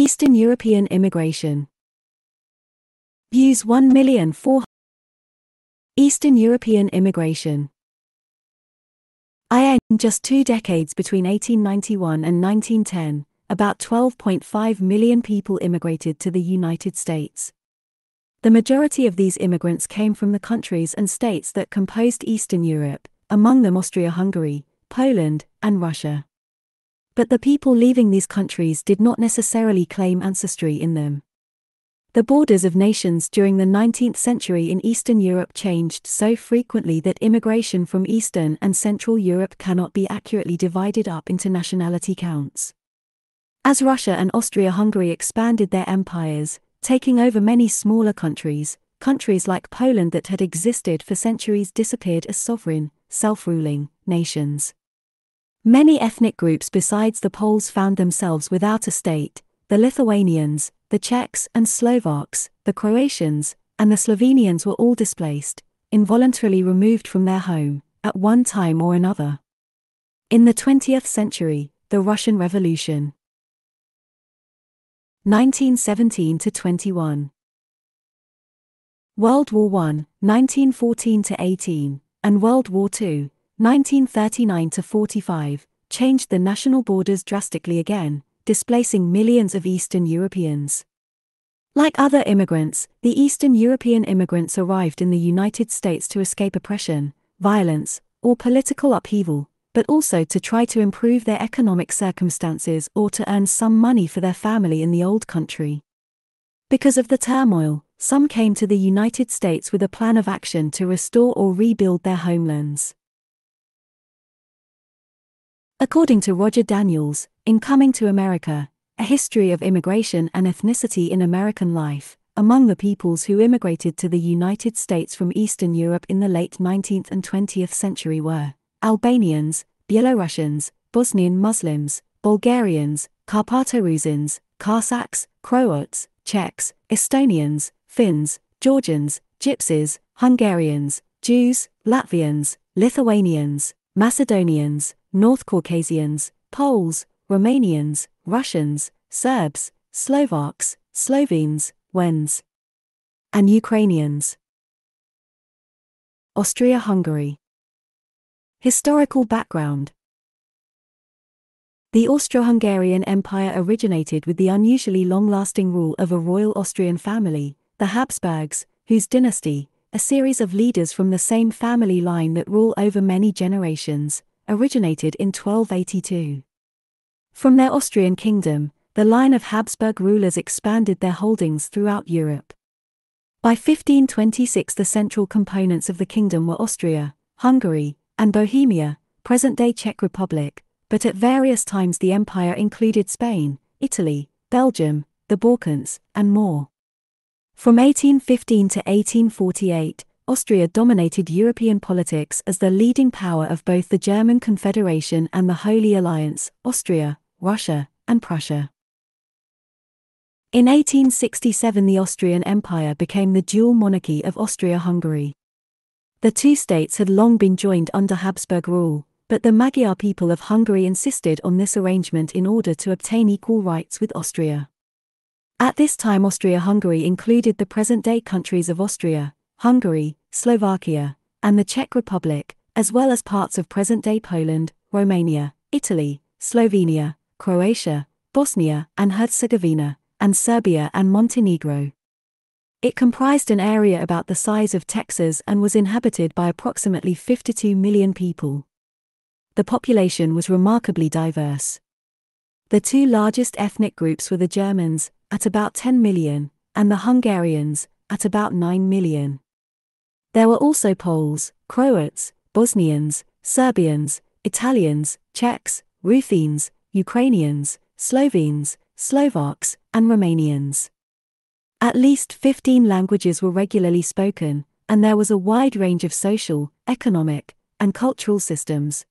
Eastern European immigration. Views 1 million 4 Eastern European immigration. In just two decades between 1891 and 1910, about 12.5 million people immigrated to the United States. The majority of these immigrants came from the countries and states that composed Eastern Europe, among them Austria Hungary, Poland, and Russia. But the people leaving these countries did not necessarily claim ancestry in them. The borders of nations during the 19th century in Eastern Europe changed so frequently that immigration from Eastern and Central Europe cannot be accurately divided up into nationality counts. As Russia and Austria Hungary expanded their empires, taking over many smaller countries, countries like Poland that had existed for centuries disappeared as sovereign, self ruling nations. Many ethnic groups besides the Poles found themselves without a state the Lithuanians, the Czechs and Slovaks, the Croatians, and the Slovenians were all displaced, involuntarily removed from their home, at one time or another. In the 20th century, the Russian Revolution. 1917 to 21. World War I, 1914 to 18, and World War II, 1939 to 45, changed the national borders drastically again, displacing millions of Eastern Europeans. Like other immigrants, the Eastern European immigrants arrived in the United States to escape oppression, violence, or political upheaval, but also to try to improve their economic circumstances or to earn some money for their family in the old country. Because of the turmoil, some came to the United States with a plan of action to restore or rebuild their homelands. According to Roger Daniels, in Coming to America, A History of Immigration and Ethnicity in American Life, among the peoples who immigrated to the United States from Eastern Europe in the late 19th and 20th century were Albanians, Byelorussians, Bosnian Muslims, Bulgarians, Carpato-Rusins, Cossacks, Croats, Czechs, Estonians, Finns, Georgians, Gypsies, Hungarians, Jews, Latvians, Lithuanians, Macedonians, North Caucasians, Poles, Romanians, Russians, Serbs, Slovaks, Slovenes, Wends, and Ukrainians. Austria Hungary. Historical background The Austro Hungarian Empire originated with the unusually long lasting rule of a royal Austrian family, the Habsburgs, whose dynasty, a series of leaders from the same family line that rule over many generations, originated in 1282. From their Austrian kingdom, the line of Habsburg rulers expanded their holdings throughout Europe. By 1526, the central components of the kingdom were Austria, Hungary, and Bohemia, present day Czech Republic, but at various times the empire included Spain, Italy, Belgium, the Balkans, and more. From 1815 to 1848, Austria dominated European politics as the leading power of both the German Confederation and the Holy Alliance, Austria, Russia, and Prussia. In 1867, the Austrian Empire became the dual monarchy of Austria Hungary. The two states had long been joined under Habsburg rule, but the Magyar people of Hungary insisted on this arrangement in order to obtain equal rights with Austria. At this time, Austria Hungary included the present day countries of Austria, Hungary, Slovakia, and the Czech Republic, as well as parts of present day Poland, Romania, Italy, Slovenia, Croatia, Bosnia and Herzegovina, and Serbia and Montenegro. It comprised an area about the size of Texas and was inhabited by approximately 52 million people. The population was remarkably diverse. The two largest ethnic groups were the Germans, at about 10 million, and the Hungarians, at about 9 million. There were also Poles, Croats, Bosnians, Serbians, Italians, Czechs, Ruthenes, Ukrainians, Slovenes, Slovaks, and Romanians. At least 15 languages were regularly spoken, and there was a wide range of social, economic, and cultural systems.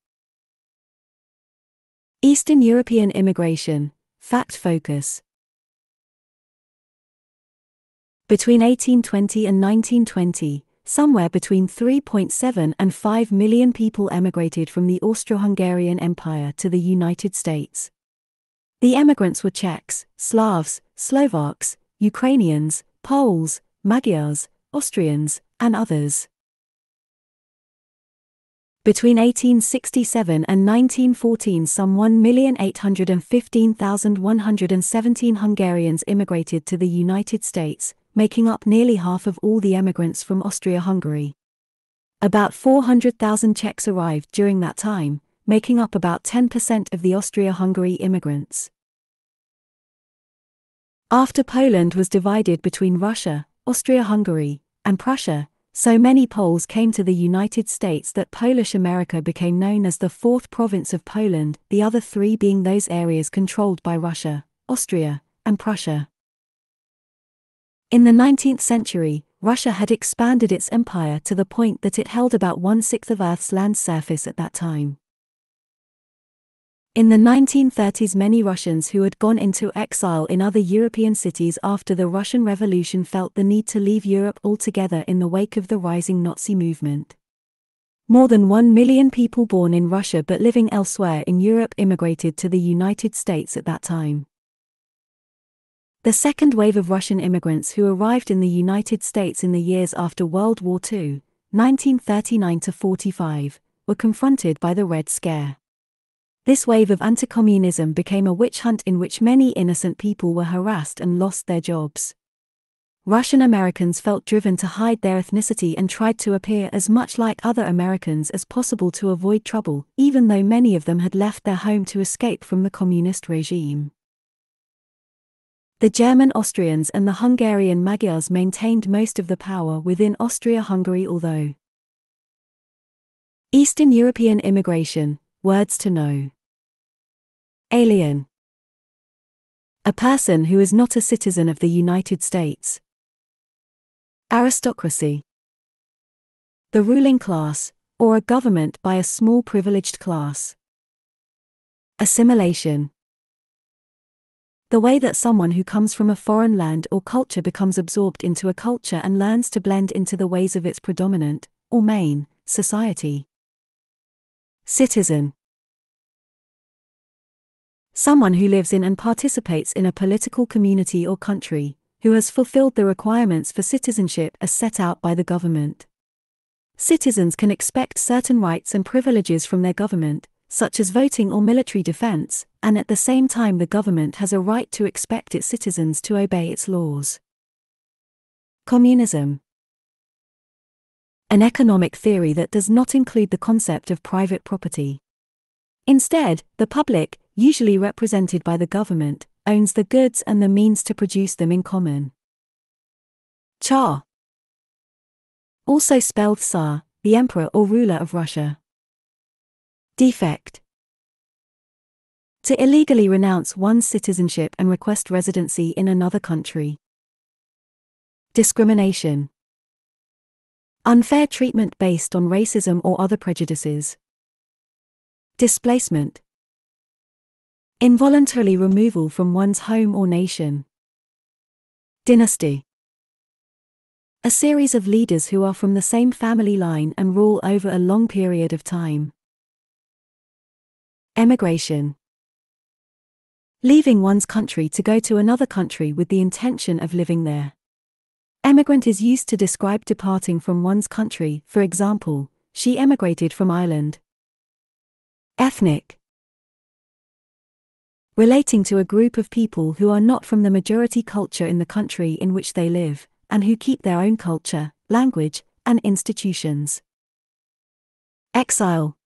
Eastern European immigration, fact focus. Between 1820 and 1920, somewhere between 3.7 and 5 million people emigrated from the Austro Hungarian Empire to the United States. The emigrants were Czechs, Slavs, Slovaks, Ukrainians, Poles, Magyars, Austrians, and others. Between 1867 and 1914 some 1,815,117 Hungarians immigrated to the United States, making up nearly half of all the emigrants from Austria-Hungary. About 400,000 Czechs arrived during that time, making up about 10% of the Austria-Hungary immigrants. After Poland was divided between Russia, Austria-Hungary, and Prussia, so many Poles came to the United States that Polish America became known as the fourth province of Poland, the other three being those areas controlled by Russia, Austria, and Prussia. In the 19th century, Russia had expanded its empire to the point that it held about one sixth of Earth's land surface at that time. In the 1930s, many Russians who had gone into exile in other European cities after the Russian Revolution felt the need to leave Europe altogether in the wake of the rising Nazi movement. More than one million people born in Russia but living elsewhere in Europe immigrated to the United States at that time. The second wave of Russian immigrants who arrived in the United States in the years after World War II, 1939 45, were confronted by the Red Scare. This wave of anti-communism became a witch hunt in which many innocent people were harassed and lost their jobs. Russian Americans felt driven to hide their ethnicity and tried to appear as much like other Americans as possible to avoid trouble, even though many of them had left their home to escape from the communist regime. The German Austrians and the Hungarian Magyars maintained most of the power within Austria-Hungary although Eastern European immigration, words to know. Alien. A person who is not a citizen of the United States. Aristocracy. The ruling class, or a government by a small privileged class. Assimilation. The way that someone who comes from a foreign land or culture becomes absorbed into a culture and learns to blend into the ways of its predominant, or main, society. Citizen someone who lives in and participates in a political community or country, who has fulfilled the requirements for citizenship as set out by the government. Citizens can expect certain rights and privileges from their government, such as voting or military defense, and at the same time the government has a right to expect its citizens to obey its laws. Communism An economic theory that does not include the concept of private property. Instead, the public, usually represented by the government, owns the goods and the means to produce them in common. Czar. Also spelled Tsar, the emperor or ruler of Russia. Defect. To illegally renounce one's citizenship and request residency in another country. Discrimination. Unfair treatment based on racism or other prejudices. Displacement. Involuntary removal from one's home or nation. Dynasty. A series of leaders who are from the same family line and rule over a long period of time. Emigration. Leaving one's country to go to another country with the intention of living there. Emigrant is used to describe departing from one's country, for example, she emigrated from Ireland. Ethnic relating to a group of people who are not from the majority culture in the country in which they live, and who keep their own culture, language, and institutions. Exile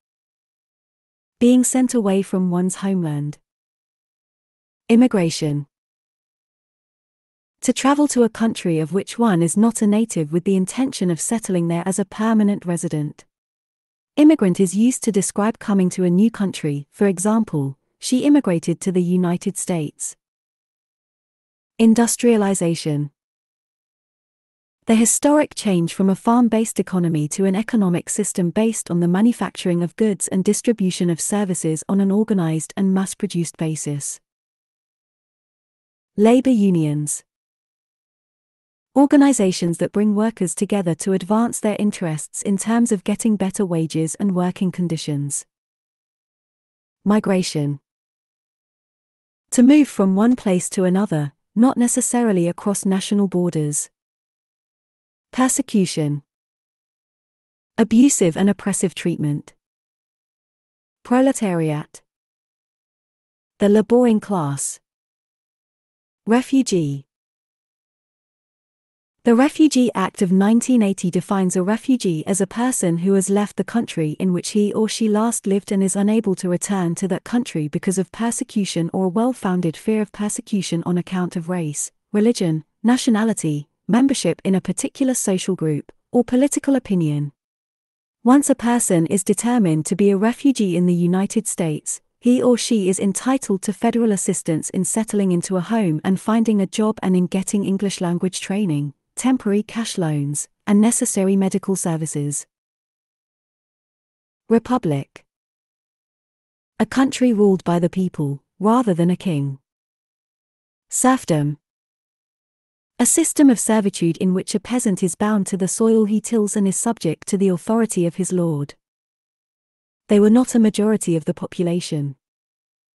Being sent away from one's homeland. Immigration To travel to a country of which one is not a native with the intention of settling there as a permanent resident. Immigrant is used to describe coming to a new country, for example, she immigrated to the United States. Industrialization The historic change from a farm based economy to an economic system based on the manufacturing of goods and distribution of services on an organized and mass produced basis. Labor unions Organizations that bring workers together to advance their interests in terms of getting better wages and working conditions. Migration To move from one place to another, not necessarily across national borders. Persecution. Abusive and oppressive treatment. Proletariat. The laboring class. Refugee. The Refugee Act of 1980 defines a refugee as a person who has left the country in which he or she last lived and is unable to return to that country because of persecution or a well founded fear of persecution on account of race, religion, nationality, membership in a particular social group, or political opinion. Once a person is determined to be a refugee in the United States, he or she is entitled to federal assistance in settling into a home and finding a job and in getting English language training temporary cash loans, and necessary medical services. Republic A country ruled by the people, rather than a king. Serfdom A system of servitude in which a peasant is bound to the soil he tills and is subject to the authority of his lord. They were not a majority of the population.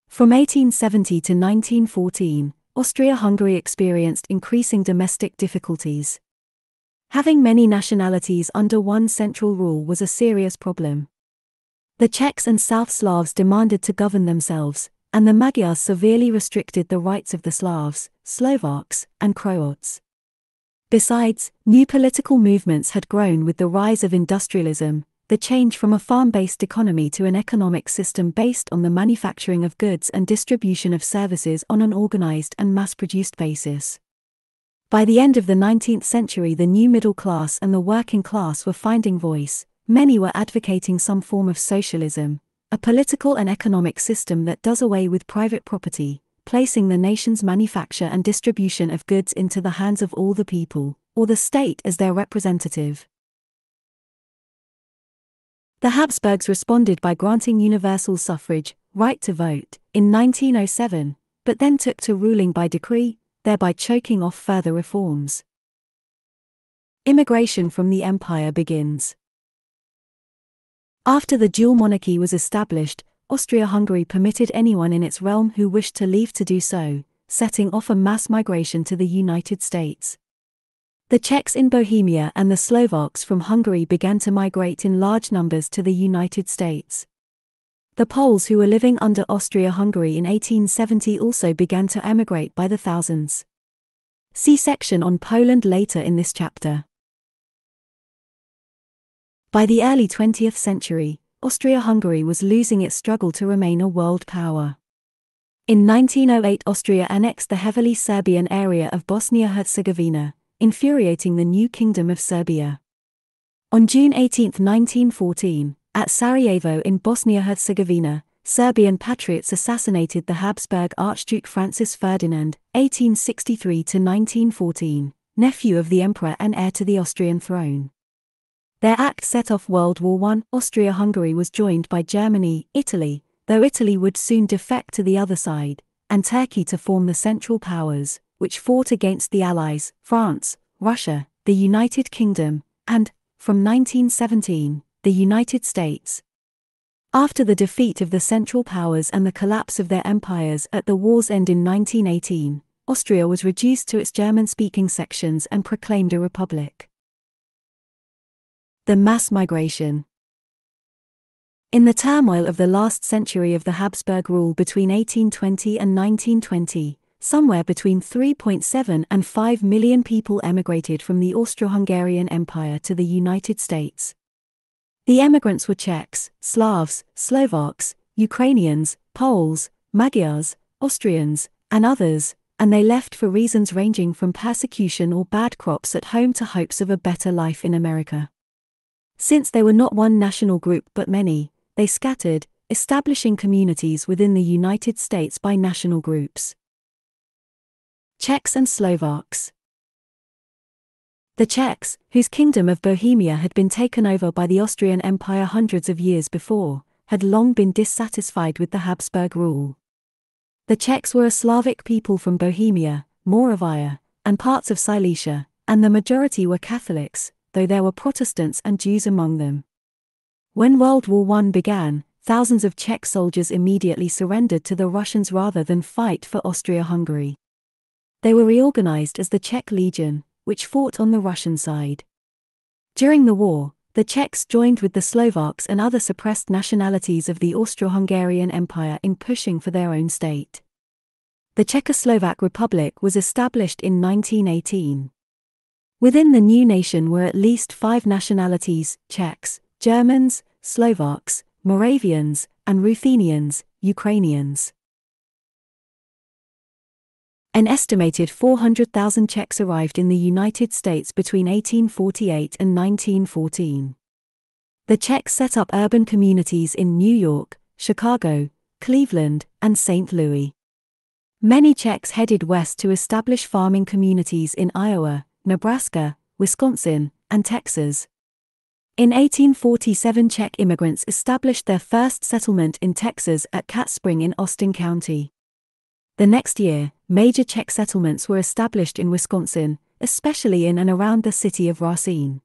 From 1870 to 1914, Austria-Hungary experienced increasing domestic difficulties. Having many nationalities under one central rule was a serious problem. The Czechs and South Slavs demanded to govern themselves, and the Magyars severely restricted the rights of the Slavs, Slovaks, and Croats. Besides, new political movements had grown with the rise of industrialism, the change from a farm based economy to an economic system based on the manufacturing of goods and distribution of services on an organized and mass produced basis. By the end of the 19th century, the new middle class and the working class were finding voice, many were advocating some form of socialism, a political and economic system that does away with private property, placing the nation's manufacture and distribution of goods into the hands of all the people, or the state as their representative. The Habsburgs responded by granting universal suffrage, right to vote, in 1907, but then took to ruling by decree, thereby choking off further reforms. Immigration from the empire begins. After the dual monarchy was established, Austria Hungary permitted anyone in its realm who wished to leave to do so, setting off a mass migration to the United States. The Czechs in Bohemia and the Slovaks from Hungary began to migrate in large numbers to the United States. The Poles who were living under Austria Hungary in 1870 also began to emigrate by the thousands. See section on Poland later in this chapter. By the early 20th century, Austria Hungary was losing its struggle to remain a world power. In 1908, Austria annexed the heavily Serbian area of Bosnia Herzegovina, infuriating the new Kingdom of Serbia. On June 18, 1914, at Sarajevo in Bosnia Herzegovina, Serbian patriots assassinated the Habsburg Archduke Francis Ferdinand, 1863 1914, nephew of the emperor and heir to the Austrian throne. Their act set off World War I. Austria Hungary was joined by Germany, Italy, though Italy would soon defect to the other side, and Turkey to form the Central Powers, which fought against the Allies, France, Russia, the United Kingdom, and, from 1917, the United States. After the defeat of the Central Powers and the collapse of their empires at the war's end in 1918, Austria was reduced to its German speaking sections and proclaimed a republic. The mass migration. In the turmoil of the last century of the Habsburg rule between 1820 and 1920, somewhere between 3.7 and 5 million people emigrated from the Austro-Hungarian Empire to the United States. The emigrants were Czechs, Slavs, Slovaks, Ukrainians, Poles, Magyars, Austrians, and others, and they left for reasons ranging from persecution or bad crops at home to hopes of a better life in America. Since they were not one national group but many, they scattered, establishing communities within the United States by national groups. Czechs and Slovaks. The Czechs, whose kingdom of Bohemia had been taken over by the Austrian Empire hundreds of years before, had long been dissatisfied with the Habsburg rule. The Czechs were a Slavic people from Bohemia, Moravia, and parts of Silesia, and the majority were Catholics, though there were Protestants and Jews among them. When World War I began, thousands of Czech soldiers immediately surrendered to the Russians rather than fight for Austria Hungary. They were reorganized as the Czech Legion, which fought on the Russian side. During the war, the Czechs joined with the Slovaks and other suppressed nationalities of the Austro Hungarian Empire in pushing for their own state. The Czechoslovak Republic was established in 1918. Within the new nation were at least five nationalities Czechs, Germans, Slovaks, Moravians, and Ruthenians, Ukrainians. An estimated 400,000 Czechs arrived in the United States between 1848 and 1914. The Czechs set up urban communities in New York, Chicago, Cleveland, and St. Louis. Many Czechs headed west to establish farming communities in Iowa, Nebraska, Wisconsin, and Texas. In 1847 Czech immigrants established their first settlement in Texas at Cat Spring in Austin County. The next year, major Czech settlements were established in Wisconsin, especially in and around the city of Racine.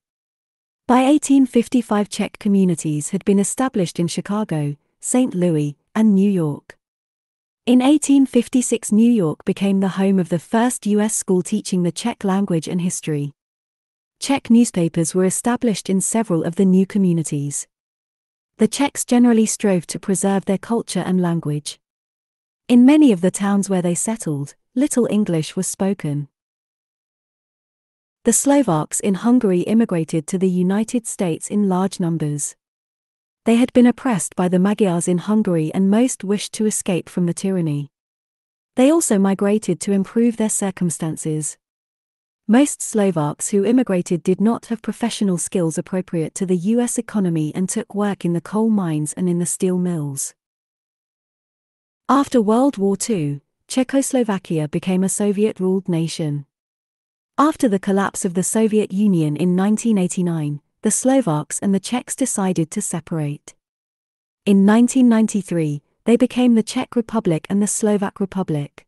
By 1855 Czech communities had been established in Chicago, St. Louis, and New York. In 1856 New York became the home of the first U.S. school teaching the Czech language and history. Czech newspapers were established in several of the new communities. The Czechs generally strove to preserve their culture and language. In many of the towns where they settled, little English was spoken. The Slovaks in Hungary immigrated to the United States in large numbers. They had been oppressed by the Magyars in Hungary and most wished to escape from the tyranny. They also migrated to improve their circumstances. Most Slovaks who immigrated did not have professional skills appropriate to the US economy and took work in the coal mines and in the steel mills. After World War II, Czechoslovakia became a Soviet ruled nation. After the collapse of the Soviet Union in 1989, the Slovaks and the Czechs decided to separate. In 1993, they became the Czech Republic and the Slovak Republic.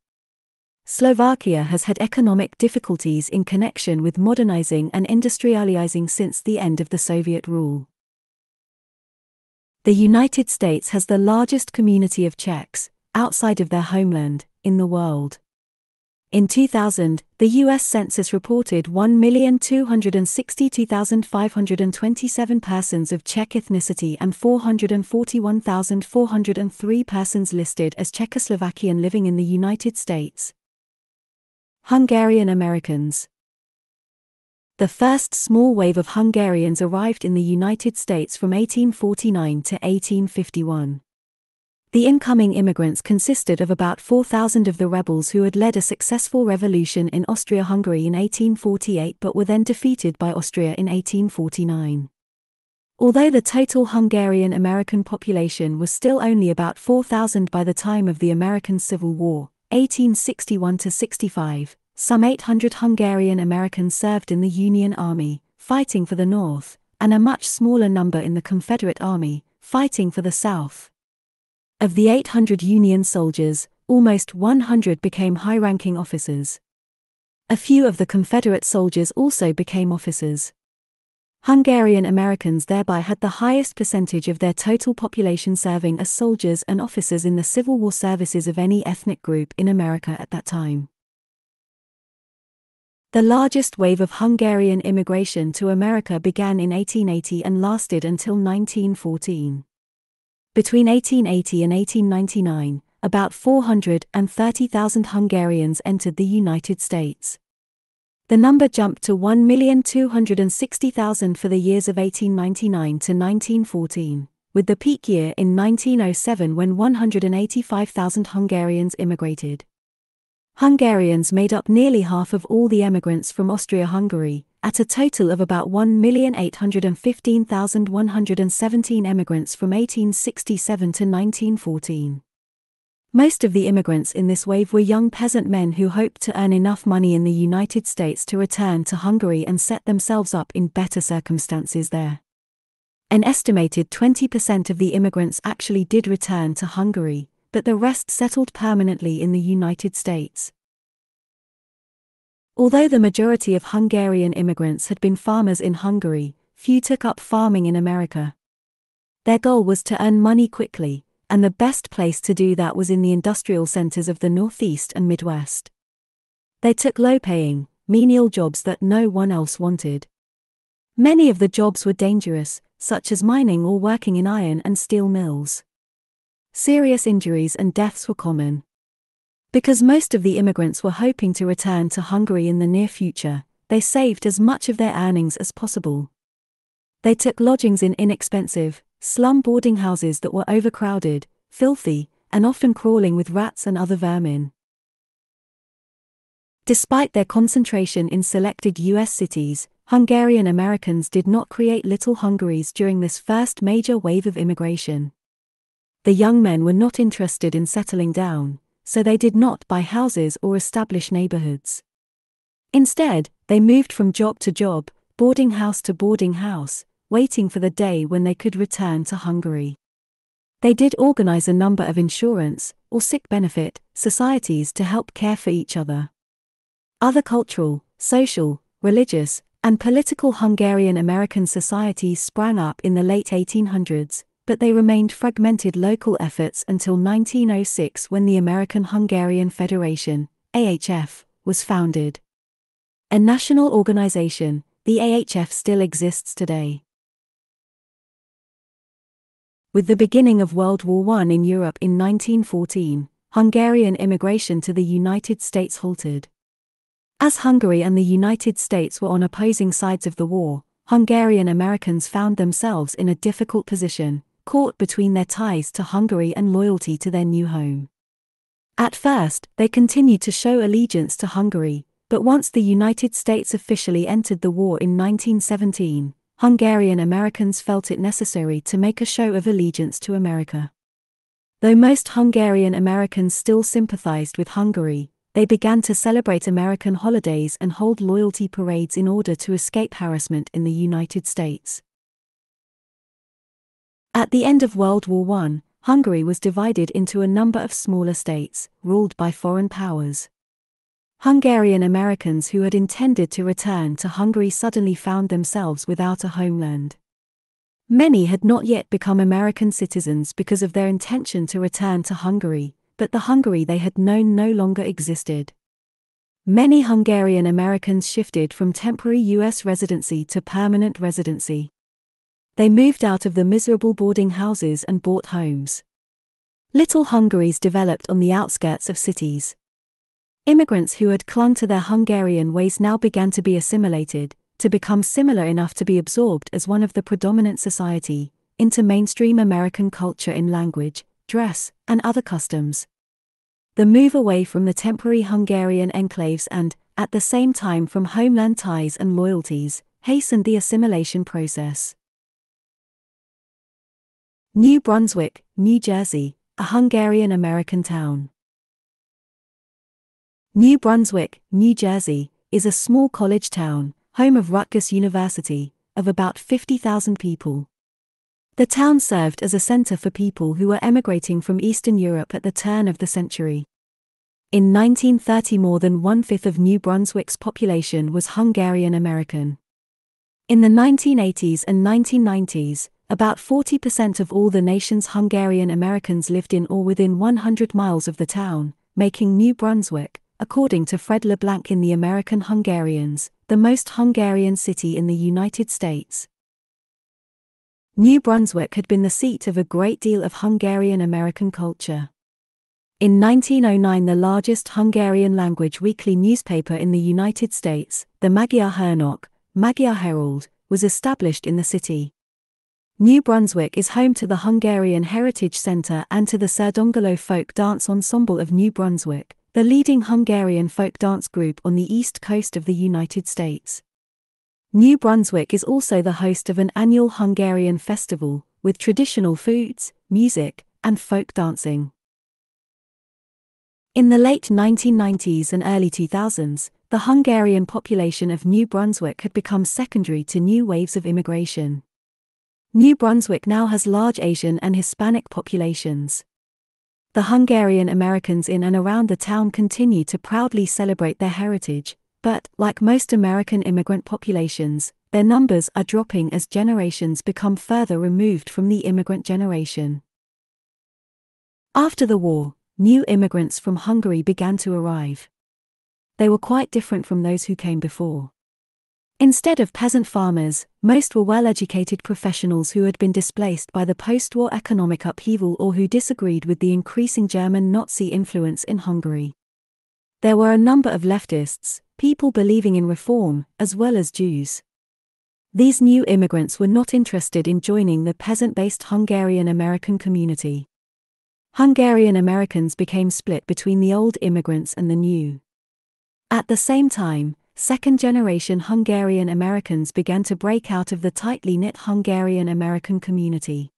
Slovakia has had economic difficulties in connection with modernizing and industrializing since the end of the Soviet rule. The United States has the largest community of Czechs, outside of their homeland, in the world. In 2000, the U.S. Census reported 1,262,527 persons of Czech ethnicity and 441,403 persons listed as Czechoslovakian living in the United States. Hungarian Americans. The first small wave of Hungarians arrived in the United States from 1849 to 1851. The incoming immigrants consisted of about 4,000 of the rebels who had led a successful revolution in Austria Hungary in 1848 but were then defeated by Austria in 1849. Although the total Hungarian American population was still only about 4,000 by the time of the American Civil War, 1861-65, some 800 Hungarian Americans served in the Union Army, fighting for the North, and a much smaller number in the Confederate Army, fighting for the South. Of the 800 Union soldiers, almost 100 became high ranking officers. A few of the Confederate soldiers also became officers. Hungarian Americans thereby had the highest percentage of their total population serving as soldiers and officers in the Civil War services of any ethnic group in America at that time. The largest wave of Hungarian immigration to America began in 1880 and lasted until 1914. Between 1880 and 1899, about 430,000 Hungarians entered the United States. The number jumped to 1,260,000 for the years of 1899 to 1914, with the peak year in 1907 when 185,000 Hungarians immigrated. Hungarians made up nearly half of all the emigrants from Austria-Hungary, at a total of about 1,815,117 emigrants from 1867 to 1914. Most of the immigrants in this wave were young peasant men who hoped to earn enough money in the United States to return to Hungary and set themselves up in better circumstances there. An estimated 20% of the immigrants actually did return to Hungary, but the rest settled permanently in the United States. Although the majority of Hungarian immigrants had been farmers in Hungary, few took up farming in America. Their goal was to earn money quickly, and the best place to do that was in the industrial centers of the Northeast and Midwest. They took low paying, menial jobs that no one else wanted. Many of the jobs were dangerous, such as mining or working in iron and steel mills. Serious injuries and deaths were common. Because most of the immigrants were hoping to return to Hungary in the near future, they saved as much of their earnings as possible. They took lodgings in inexpensive, slum boarding houses that were overcrowded, filthy, and often crawling with rats and other vermin. Despite their concentration in selected U.S. cities, Hungarian Americans did not create little Hungaries during this first major wave of immigration. The young men were not interested in settling down, so they did not buy houses or establish neighborhoods. Instead, they moved from job to job, boarding house to boarding house, waiting for the day when they could return to Hungary. They did organize a number of insurance, or sick benefit, societies to help care for each other. Other cultural, social, religious, and political Hungarian American societies sprang up in the late 1800s, but they remained fragmented local efforts until 1906 when the American Hungarian Federation, AHF, was founded. A national organization, the AHF still exists today. With the beginning of World War I in Europe in 1914, Hungarian immigration to the United States halted. As Hungary and the United States were on opposing sides of the war, Hungarian Americans found themselves in a difficult position, caught between their ties to Hungary and loyalty to their new home. At first, they continued to show allegiance to Hungary, but once the United States officially entered the war in 1917, Hungarian Americans felt it necessary to make a show of allegiance to America. Though most Hungarian Americans still sympathized with Hungary, they began to celebrate American holidays and hold loyalty parades in order to escape harassment in the United States. At the end of World War I, Hungary was divided into a number of smaller states, ruled by foreign powers. Hungarian Americans who had intended to return to Hungary suddenly found themselves without a homeland. Many had not yet become American citizens because of their intention to return to Hungary, but the Hungary they had known no longer existed. Many Hungarian Americans shifted from temporary U.S. residency to permanent residency. They moved out of the miserable boarding houses and bought homes. Little Hungaries developed on the outskirts of cities. Immigrants who had clung to their Hungarian ways now began to be assimilated, to become similar enough to be absorbed as one of the predominant society, into mainstream American culture in language, dress, and other customs. The move away from the temporary Hungarian enclaves and, at the same time, from homeland ties and loyalties, hastened the assimilation process. New Brunswick, New Jersey, a Hungarian American town. New Brunswick, New Jersey, is a small college town, home of Rutgers University, of about 50,000 people. The town served as a center for people who were emigrating from Eastern Europe at the turn of the century. In 1930, more than one fifth of New Brunswick's population was Hungarian American. In the 1980s and 1990s, about 40% of all the nation's Hungarian Americans lived in or within 100 miles of the town, making New Brunswick, according to Fred LeBlanc in The American Hungarians, the most Hungarian city in the United States. New Brunswick had been the seat of a great deal of Hungarian American culture. In 1909, the largest Hungarian language weekly newspaper in the United States, the Magyar Hírnök, Magyar Herald, was established in the city. New Brunswick is home to the Hungarian Heritage Center and to the Csürdöngölő Folk Dance Ensemble of New Brunswick, the leading Hungarian folk dance group on the east coast of the United States. New Brunswick is also the host of an annual Hungarian festival, with traditional foods, music, and folk dancing. In the late 1990s and early 2000s, the Hungarian population of New Brunswick had become secondary to new waves of immigration. New Brunswick now has large Asian and Hispanic populations. The Hungarian Americans in and around the town continue to proudly celebrate their heritage, but, like most American immigrant populations, their numbers are dropping as generations become further removed from the immigrant generation. After the war, new immigrants from Hungary began to arrive. They were quite different from those who came before. Instead of peasant farmers, most were well educated professionals who had been displaced by the post war economic upheaval or who disagreed with the increasing German Nazi influence in Hungary. There were a number of leftists, people believing in reform, as well as Jews. These new immigrants were not interested in joining the peasant based Hungarian American community. Hungarian Americans became split between the old immigrants and the new. At the same time, second generation Hungarian Americans began to break out of the tightly knit Hungarian American community.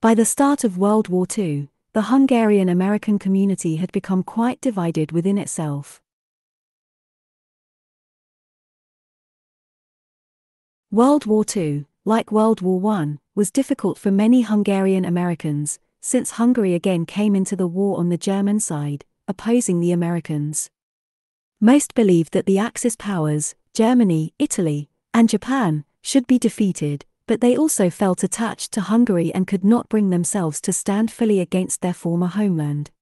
By the start of World War II, the Hungarian American community had become quite divided within itself. World War II, like World War I, was difficult for many Hungarian Americans, since Hungary again came into the war on the German side, opposing the Americans. Most believed that the Axis powers, Germany, Italy, and Japan, should be defeated, but they also felt attached to Hungary and could not bring themselves to stand fully against their former homeland.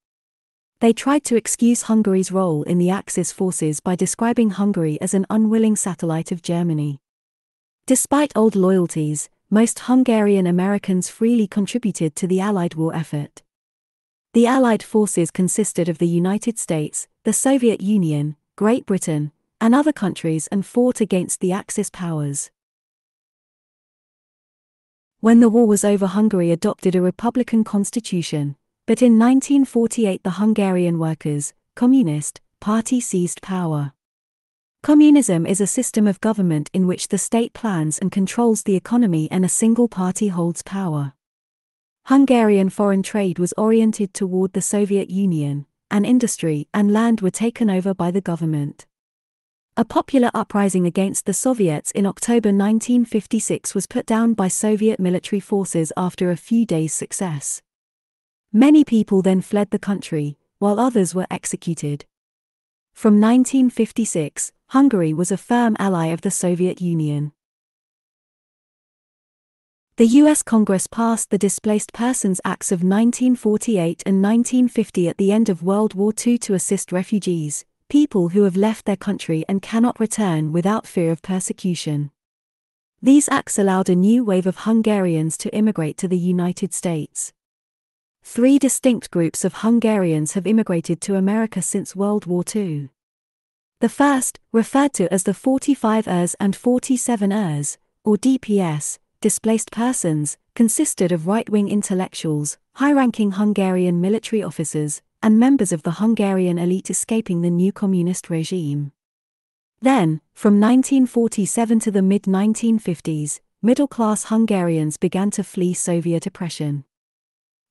They tried to excuse Hungary's role in the Axis forces by describing Hungary as an unwilling satellite of Germany. Despite old loyalties, most Hungarian Americans freely contributed to the Allied war effort. The Allied forces consisted of the United States, the Soviet Union, Great Britain, and other countries and fought against the Axis powers. When the war was over, Hungary adopted a republican constitution, but in 1948 the Hungarian Workers' Communist Party seized power. Communism is a system of government in which the state plans and controls the economy and a single party holds power. Hungarian foreign trade was oriented toward the Soviet Union, and industry and land were taken over by the government. A popular uprising against the Soviets in October 1956 was put down by Soviet military forces after a few days' success. Many people then fled the country, while others were executed. From 1956, Hungary was a firm ally of the Soviet Union. The U.S. Congress passed the Displaced Persons Acts of 1948 and 1950 at the end of World War II to assist refugees, people who have left their country and cannot return without fear of persecution. These acts allowed a new wave of Hungarians to immigrate to the United States. Three distinct groups of Hungarians have immigrated to America since World War II. The first, referred to as the 45 ers and 47 ers, or DPS, displaced persons, consisted of right wing intellectuals, high ranking Hungarian military officers, and members of the Hungarian elite escaping the new communist regime. Then, from 1947 to the mid 1950s, middle class Hungarians began to flee Soviet oppression.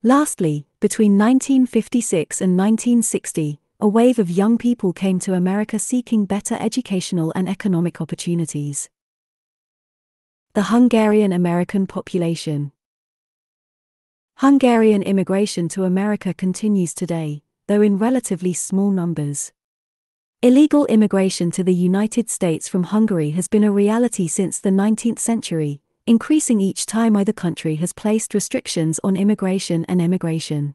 Lastly, between 1956 and 1960, a wave of young people came to America seeking better educational and economic opportunities. The Hungarian American population. Hungarian immigration to America continues today, though in relatively small numbers. Illegal immigration to the United States from Hungary has been a reality since the 19th century, increasing each time either country has placed restrictions on immigration and emigration.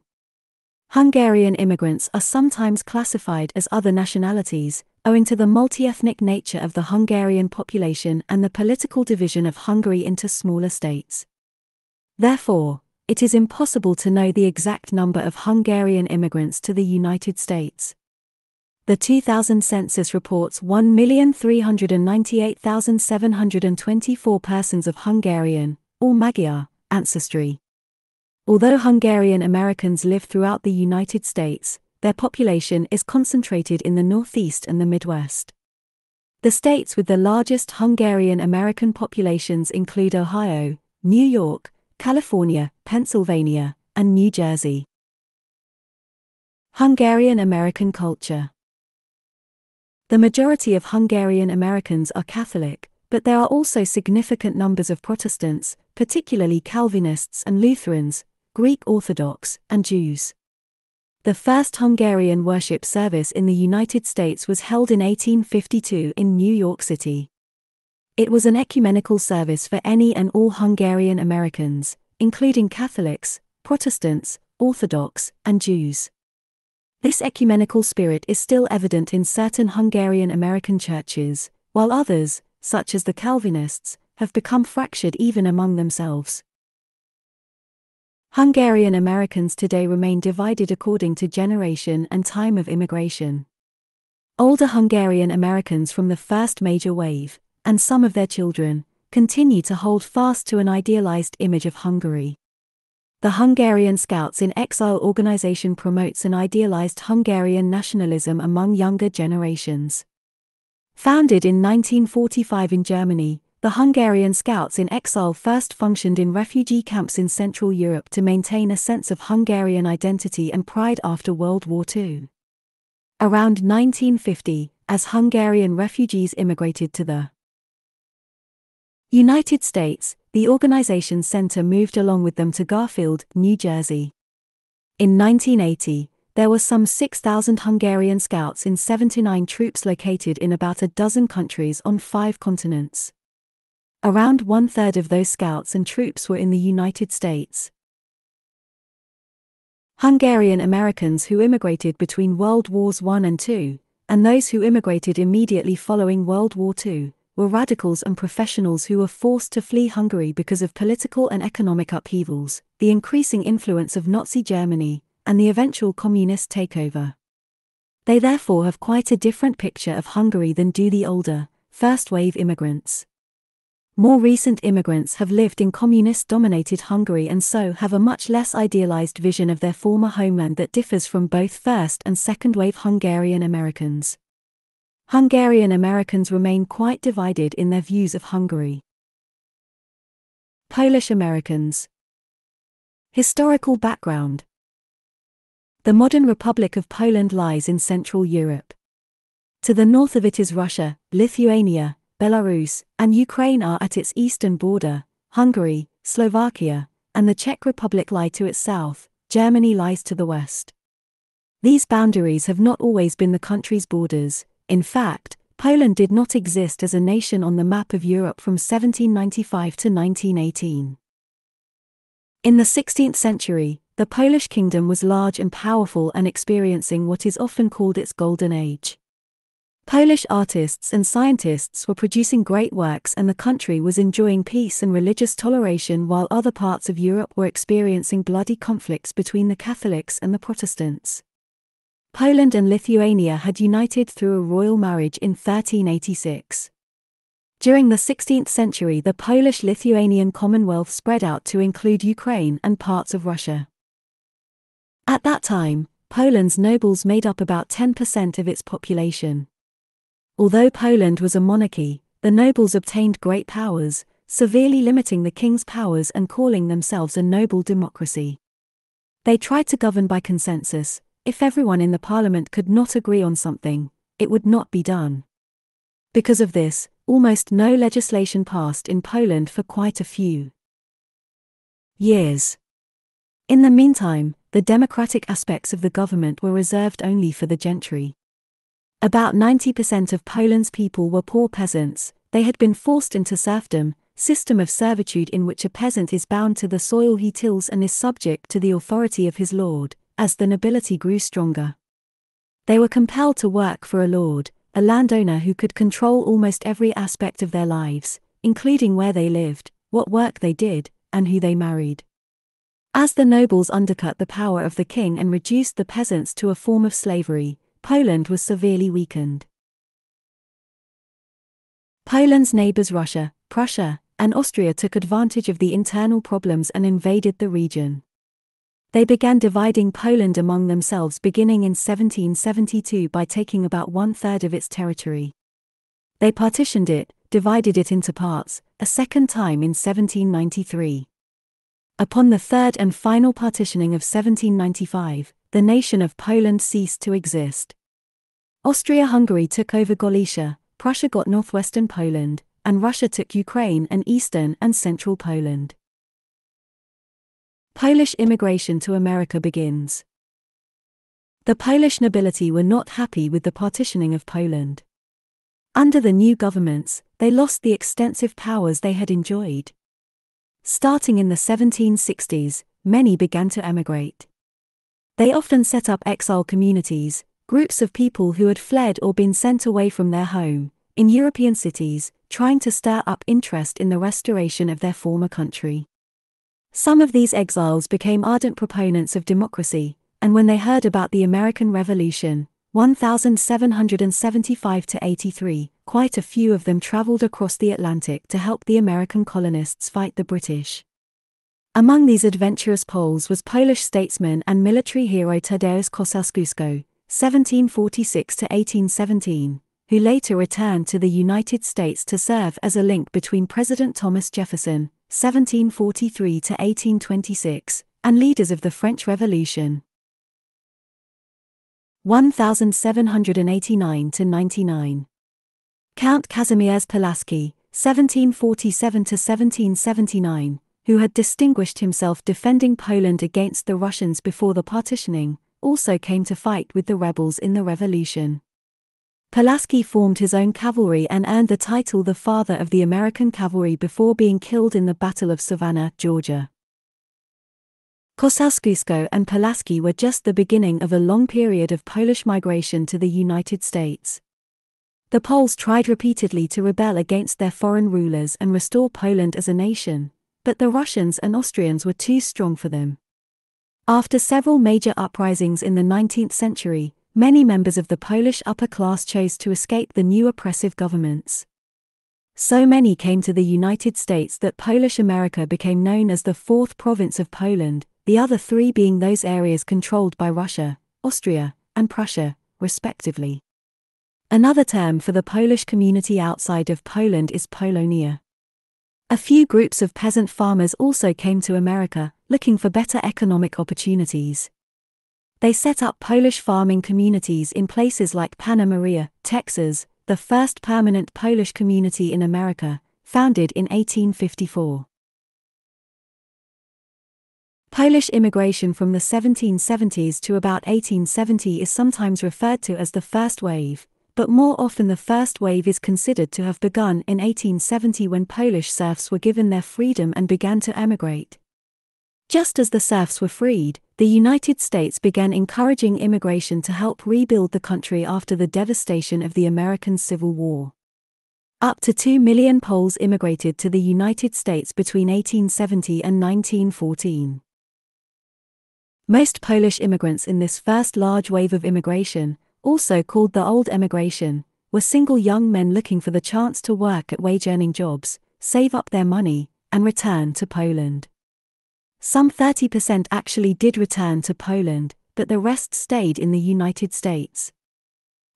Hungarian immigrants are sometimes classified as other nationalities, owing to the multi-ethnic nature of the Hungarian population and the political division of Hungary into smaller states. Therefore, it is impossible to know the exact number of Hungarian immigrants to the United States. The 2000 census reports 1,398,724 persons of Hungarian, or Magyar, ancestry. Although Hungarian Americans live throughout the United States, their population is concentrated in the Northeast and the Midwest. The states with the largest Hungarian American populations include Ohio, New York, California, Pennsylvania, and New Jersey. Hungarian American culture The majority of Hungarian Americans are Catholic, but there are also significant numbers of Protestants, particularly Calvinists and Lutherans, Greek Orthodox, and Jews. The first Hungarian worship service in the United States was held in 1852 in New York City. It was an ecumenical service for any and all Hungarian Americans, including Catholics, Protestants, Orthodox, and Jews. This ecumenical spirit is still evident in certain Hungarian American churches, while others, such as the Calvinists, have become fractured even among themselves. Hungarian Americans today remain divided according to generation and time of immigration. Older Hungarian Americans from the first major wave, and some of their children, continue to hold fast to an idealized image of Hungary. The Hungarian Scouts in Exile organization promotes an idealized Hungarian nationalism among younger generations. Founded in 1945 in Germany, the Hungarian Scouts in Exile first functioned in refugee camps in Central Europe to maintain a sense of Hungarian identity and pride after World War II. Around 1950, as Hungarian refugees immigrated to the United States, the organization's center moved along with them to Garfield, New Jersey. In 1980, there were some 6,000 Hungarian scouts in 79 troops located in about a dozen countries on five continents. Around one third of those scouts and troops were in the United States. Hungarian Americans who immigrated between World Wars I and II, and those who immigrated immediately following World War II, were radicals and professionals who were forced to flee Hungary because of political and economic upheavals, the increasing influence of Nazi Germany, and the eventual communist takeover. They therefore have quite a different picture of Hungary than do the older, first wave immigrants. More recent immigrants have lived in communist dominated Hungary and so have a much less idealized vision of their former homeland that differs from both first and second wave Hungarian Americans. Hungarian Americans remain quite divided in their views of Hungary. Polish Americans Historical background The modern Republic of Poland lies in Central Europe. To the north of it is Russia, Lithuania, Belarus, and Ukraine are at its eastern border, Hungary, Slovakia, and the Czech Republic lie to its south, Germany lies to the west. These boundaries have not always been the country's borders, in fact, Poland did not exist as a nation on the map of Europe from 1795 to 1918. In the 16th century, the Polish kingdom was large and powerful and experiencing what is often called its golden age. Polish artists and scientists were producing great works and the country was enjoying peace and religious toleration while other parts of Europe were experiencing bloody conflicts between the Catholics and the Protestants. Poland and Lithuania had united through a royal marriage in 1386. During the 16th century, the Polish Lithuanian Commonwealth spread out to include Ukraine and parts of Russia. At that time, Poland's nobles made up about 10% of its population. Although Poland was a monarchy, the nobles obtained great powers, severely limiting the king's powers and calling themselves a noble democracy. They tried to govern by consensus, if everyone in the parliament could not agree on something, it would not be done. Because of this, almost no legislation passed in Poland for quite a few years. In the meantime, the democratic aspects of the government were reserved only for the gentry. About 90% of Poland's people were poor peasants, they had been forced into serfdom, system of servitude in which a peasant is bound to the soil he tills and is subject to the authority of his lord, as the nobility grew stronger. They were compelled to work for a lord, a landowner who could control almost every aspect of their lives, including where they lived, what work they did, and who they married. As the nobles undercut the power of the king and reduced the peasants to a form of slavery, Poland was severely weakened. Poland's neighbors Russia, Prussia, and Austria took advantage of the internal problems and invaded the region. They began dividing Poland among themselves beginning in 1772 by taking about one third of its territory. They partitioned it, divided it into parts, a second time in 1793. Upon the third and final partitioning of 1795, the nation of Poland ceased to exist. Austria Hungary took over Galicia, Prussia got northwestern Poland, and Russia took Ukraine and eastern and central Poland. Polish immigration to America begins. The Polish nobility were not happy with the partitioning of Poland. Under the new governments, they lost the extensive powers they had enjoyed. Starting in the 1760s, many began to emigrate. They often set up exile communities, groups of people who had fled or been sent away from their home, in European cities, trying to stir up interest in the restoration of their former country. Some of these exiles became ardent proponents of democracy, and when they heard about the American Revolution, 1775 to 83, quite a few of them traveled across the Atlantic to help the American colonists fight the British. Among these adventurous Poles was Polish statesman and military hero Tadeusz Kosciuszko, 1746 to 1817, who later returned to the United States to serve as a link between President Thomas Jefferson, 1743 to 1826, and leaders of the French Revolution. 1789 to 99. Count Kazimierz Pulaski, 1747 to 1779, who had distinguished himself defending Poland against the Russians before the partitioning, also came to fight with the rebels in the revolution. Pulaski formed his own cavalry and earned the title the father of the American cavalry before being killed in the Battle of Savannah, Georgia. Kosciuszko and Pulaski were just the beginning of a long period of Polish migration to the United States. The Poles tried repeatedly to rebel against their foreign rulers and restore Poland as a nation, but the Russians and Austrians were too strong for them. After several major uprisings in the 19th century, many members of the Polish upper class chose to escape the new oppressive governments. So many came to the United States that Polish America became known as the fourth province of Poland, the other three being those areas controlled by Russia, Austria, and Prussia, respectively. Another term for the Polish community outside of Poland is Polonia. A few groups of peasant farmers also came to America, looking for better economic opportunities. They set up Polish farming communities in places like Panna Maria, Texas, the first permanent Polish community in America, founded in 1854. Polish immigration from the 1770s to about 1870 is sometimes referred to as the first wave, but more often the first wave is considered to have begun in 1870 when Polish serfs were given their freedom and began to emigrate. Just as the serfs were freed, the United States began encouraging immigration to help rebuild the country after the devastation of the American Civil War. Up to 2 million Poles immigrated to the United States between 1870 and 1914. Most Polish immigrants in this first large wave of immigration, also called the Old Emigration, were single young men looking for the chance to work at wage earning jobs, save up their money, and return to Poland. Some 30% actually did return to Poland, but the rest stayed in the United States.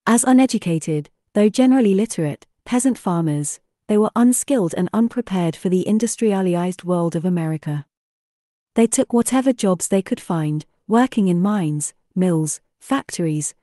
As uneducated, though generally literate, peasant farmers, they were unskilled and unprepared for the industrialized world of America. They took whatever jobs they could find, working in mines, mills, factories,